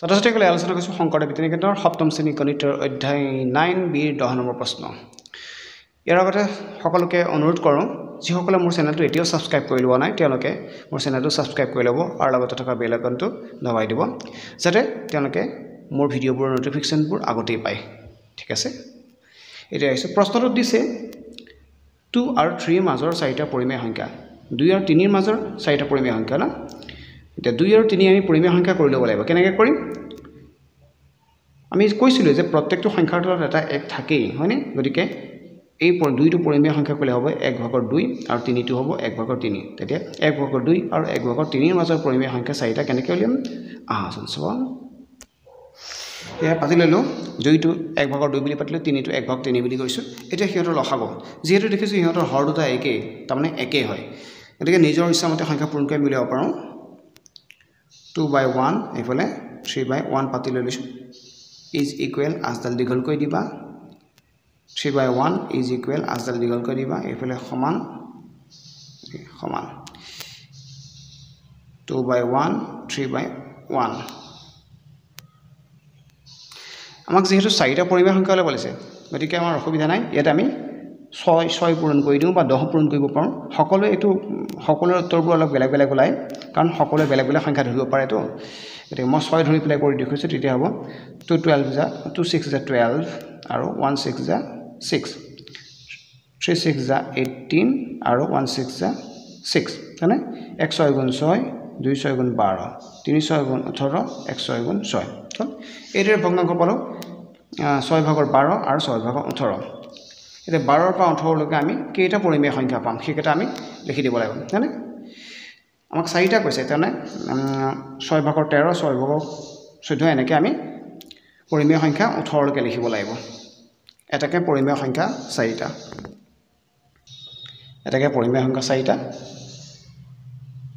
ছাত্ৰ ছাত্ৰীসকলে আলোচনা কৰিছোঁ শংকৰদেৱ বিদ্যানিকেতনৰ সপ্তম শ্ৰেণী গণিতৰ অধ্যায় নাইন বিৰ দহ নম্বৰ প্ৰশ্ন। ইয়াৰ আগতে সকলোকে অনুৰোধ কৰোঁ যিসকলে মোৰ চেনেলটো এতিয়াও ছাবস্ক্ৰাইব কৰি লোৱা নাই তেওঁলোকে মোৰ চেনেলটো ছাবস্ক্ৰাইব কৰি ল'ব আৰু লগতে থকা বেল আইকনটো দবাই দিব যাতে তেওঁলোকে মোৰ ভিডিঅ'বোৰৰ ন'টিফিকেশ্যনবোৰ আগতেই পায়। ঠিক আছে? এতিয়া আহিছোঁ। প্ৰশ্নটোত দিছে টু আৰু থ্ৰীৰ মাজৰ চাৰিটা পৰিমেয় সংখ্যা। দুই আৰু তিনিৰ মাজৰ চাৰিটা পৰিমেয় সংখ্যা ন? এতিয়া দুই আৰু তিনি আমি পৰিমেয় সংখ্যা কৰি ল'ব লাগিব। কেনেকৈ কৰিম? আমি কৈছিলোঁ যে প্ৰত্যেকটো সংখ্যাৰ তলত এটা এক থাকেই হয়নে? গতিকে এই দুইটো পৰিমেয় সংখ্যা ক'লে হ'ব এক ভাগৰ দুই আৰু তিনিটো হ'ব এক ভাগৰ তিনি। তেতিয়া এক ভাগৰ দুই আৰু এক ভাগৰ তিনিৰ মাজৰ পৰিমেয় সংখ্যা চাৰিটা কেনেকৈ উলিয়াম? আহাচোন চাব এয়া পাতি ল'লোঁ দুইটো এক ভাগৰ দুই বুলি পাতিলোঁ তিনিটো এক ভাগ তিনি বুলি কৈছোঁ এতিয়া সিহঁতৰ লখাব। যিহেতু দেখিছোঁ সিহঁতৰ হৰ দুটা একেই তাৰমানে একেই হয়। গতিকে নিজৰ ইচ্ছামতে সংখ্যা পূৰণ কৰি মিলাব পাৰোঁ। টু বাই ওৱান এইফালে থ্ৰী বাই ওৱান পাতি লৈ লৈছোঁ। ইজ ইকুৱেল আচডাল দীঘল কৰি দিবা। Three by one is equal আচডাল দীঘল কৰি দিবা এইফালে সমান সমান। Two by one three by one আমাক যিহেতু চাৰিটা পৰিমেয় সংখ্যা ওলাব লাগিছে গতিকে আমাৰ অসুবিধা নাই ইয়াত আমি ছয় ছয় পূৰণ কৰি দিওঁ বা দহ পূৰণ কৰিব পাৰোঁ। সকলোৱে এইটো সকলোৰে উত্তৰবোৰ অলপ বেলেগ বেলেগ ওলায় কাৰণ সকলোৱে বেলেগ বেলেগ সংখ্যা ধৰিব পাৰেতো গতিকে মই ছয় ধৰি পেলাই কৰি দেখুৱাইছোঁ তেতিয়া হ'ব। টু টুৱেল্ভ জা টু ছিক্স জা টুৱেল্ভ আৰু ওৱান ছিক্স জা ছিক্স। থ্ৰী ছিক্স জা এইটিন আৰু ওৱান ছিক্স জা ছিক্স হয়নে? এক ছয় গুণ ছয় দুই ছয় গুণ বাৰ। তিনি ছয় গুণ ওঠৰ এক ছয় গুণ ছয়। এইদৰে ভগ্নাংশ পালোঁ। ছয় ভাগৰ বাৰ আৰু ছয় ভাগৰ ওঠৰ। এতিয়া বাৰৰ পৰা ওঠৰলৈকে আমি কেইটা পৰিমেয় সংখ্যা পাম সেইকেইটা আমি লিখি দিব লাগিব হয়নে? আমাক চাৰিটা কৈছে তাৰমানে ছয় ভাগৰ তেৰ ছয় ভাগৰ চৈধ্য এনেকৈ আমি পৰিমেয় সংখ্যা ওঠৰলৈকে লিখিব লাগিব। এটাকে পৰিমেয় সংখ্যা চাৰিটা। এটাকে পৰিমেয় সংখ্যা চাৰিটা।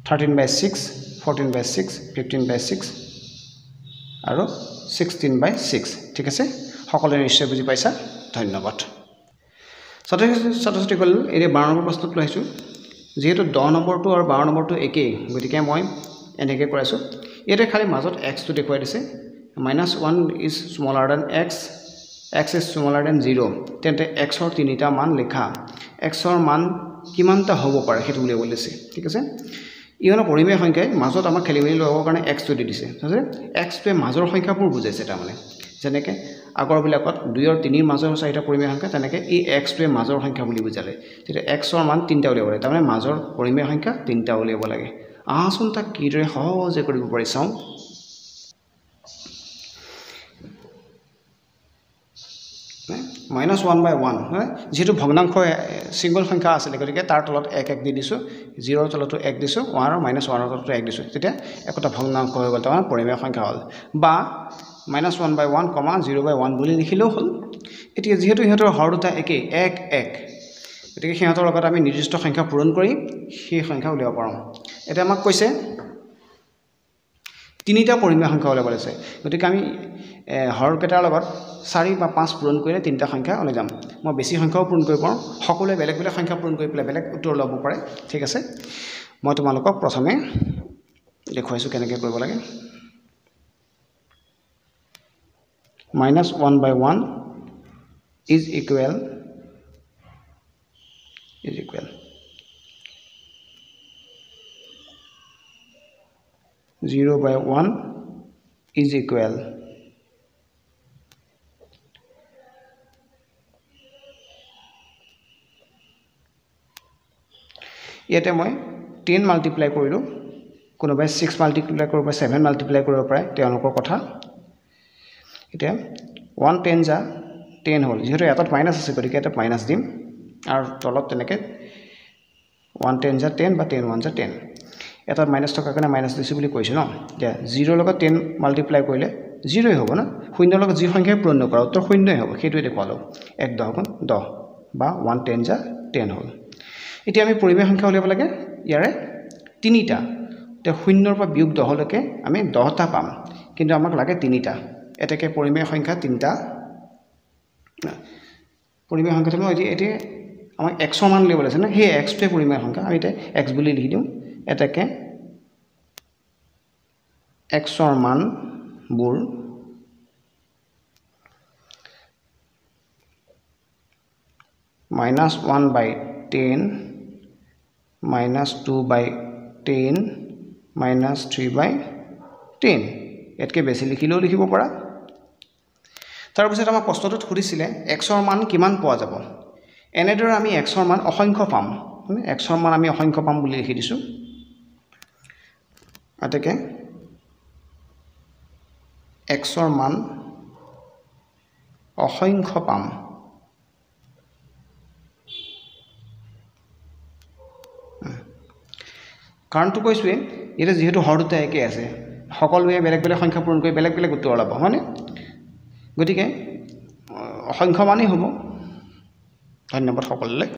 Thirteen by six fourteen by six fifteen by six আৰু ছিক্সটিন বাই ছিক্স ঠিক আছে? সকলোৱে নিশ্চয় বুজি পাইছা? ধন্যবাদ। ছাত্ৰ ছাত্ৰ ছাত্ৰীসকল এতিয়া বাৰ নম্বৰ প্ৰশ্নত লৈ আহিছোঁ। যিহেতু দহ নম্বৰটো আৰু বাৰ নম্বৰটো একেই গতিকে মই এনেকৈ কৰাইছোঁ ইয়াতে খালী মাজত এক্সটো দেখুৱাই দিছে। Minus one is smaller than X X is smaller than zero' তেন্তে এক্সৰ তিনিটা মান লিখা। এক্সৰ মান কিমানটা হ'ব পাৰে সেইটো উলিয়াব দিছে ঠিক আছে? ইহঁতৰ পৰিমেয় সংখ্যাই মাজত আমাক খেলি মেলি ল'বৰ কাৰণে এক্সটো দি দিছে। এক্সটোৱে মাজৰ সংখ্যাবোৰ বুজাইছে তাৰমানে। যেনেকৈ আগৰবিলাকত দুই আৰু তিনিৰ মাজৰ চাৰিটা পৰিমেয় সংখ্যা তেনেকৈ এই এক্সটোৱে মাজৰ সংখ্যা বুলি বুজালে। তেতিয়া এক্সৰ মান তিনিটা উলিয়াব লাগে। তাৰমানে মাজৰ পৰিমেয় সংখ্যা তিনিটা উলিয়াব লাগে। আহাচোন তাক কিদৰে সহজে কৰিব পাৰি চাওঁ। মাইনাছ ওৱান বাই ওৱান হয় যিহেতু ভগ্নাংশ ছিংগল সংখ্যা আছিলে গতিকে তাৰ তলত এক এক দি দিছোঁ জিৰ'ৰ তলতো এক দিছোঁ ওৱানৰ মাইনাছ ওৱানৰ তলতো এক দিছোঁ। তেতিয়া একোটা ভগ্নাংশ হৈ গ'ল তাৰমানে পৰিমেয় সংখ্যা হ'ল। বা minus one by one comma zero' by one বুলি লিখিলেও হ'ল। এতিয়া যিহেতু সিহঁতৰ হৰ দুটা একেই এক এক। গতিকে সিহঁতৰ লগত আমি নিৰ্দিষ্ট সংখ্যা পূৰণ কৰি সেই সংখ্যা উলিয়াব পাৰোঁ। এতিয়া আমাক কৈছে তিনিটা পৰিমেয় সংখ্যা উলিয়াব লাগিছে গতিকে আমি হৰকেইটাৰ লগত চাৰি বা পাঁচ পূৰণ কৰিলে তিনিটা সংখ্যা ওলাই যাম। মই বেছি সংখ্যাও পূৰণ কৰিব পাৰোঁ। সকলোৱে বেলেগ বেলেগ সংখ্যা পূৰণ কৰি পেলাই বেলেগ উত্তৰ ল'ব পাৰে। ঠিক আছে? মই তোমালোকক প্ৰথমে দেখুৱাইছোঁ কেনেকৈ কৰিব লাগে। Minus one by one is equal is equal zero' by one is equal ইয়াতে মই টেন মাল্টিপ্লাই কৰিলোঁ কোনোবাই ছিক্স মাল্টিপ্লাই কৰিব ছেভেন মাল্টিপ্লাই কৰিব পাৰে তেওঁলোকৰ কথা এতিয়া ওৱান টেন যা টেন হ'ল। যিহেতু এটাত মাইনাছ আছে গতিকে এটাত মাইনাছ দিম। আৰু তলত তেনেকৈ ওৱান টেন যা টেন বা টেন ওৱান যা টেন এটাত মাইনাছ থকাৰ কাৰণে মাইনাছ দিছোঁ বুলি কৈছোঁ ন? এতিয়া জিৰ'ৰ লগত টেন মাল্টিপ্লাই কৰিলে জিৰ'ই হ'ব ন? শূন্যৰ লগত যি সংখ্যাই পূৰণ নকৰা উত্তৰ শূন্যই হ'ব। সেইটোৱে দেখুৱালোঁ। এক দহ গুণ দহ বা ওৱান টেন যা টেন হ'ল। এতিয়া আমি পৰিমেয় সংখ্যা উলিয়াব লাগে। ইয়াৰে তিনিটা। এতিয়া শূন্যৰ পৰা বিয়োগ দহলৈকে আমি দহটা পাম। কিন্তু আমাক লাগে তিনিটা। এতেকে পৰিমেয় সংখ্যা তিনিটা। পৰিমেয় সংখ্যাটো মই এতিয়া এতিয়া আমাক এক্সৰ মান উলিয়াব লাগিছে ন সেই এক্সটোৱে পৰিমেয় সংখ্যা। আমি এতিয়া এক্স বুলি লিখি দিওঁ। এটাকে এক্সৰ মান বোৰ minus one by ten minus two by ten minus three by ten ইয়াতকৈ বেছি লিখিলেও লিখিব পাৰা। তাৰপিছত আমাক প্ৰশ্নটোত সুধিছিলে এক্সৰ মান কিমান পোৱা যাব? এনেদৰে আমি এক্সৰ মান অসংখ্য পাম। এক্সৰ মান আমি অসংখ্য পাম বুলি লিখি দিছোঁ। গতিকে এক্সৰ মান অসংখ্য পাম। কাৰণটো কৈছোঁৱেই এতিয়া যিহেতু হৰ দুটা একে আছে সকলোৱে বেলেগ বেলেগ সংখ্যা পূৰণ কৰি বেলেগ বেলেগ উত্তৰ ওলাব হয়নে? গতিকে অসংখ্য মানেই হ'ব। ধন্যবাদ সকলোলৈ।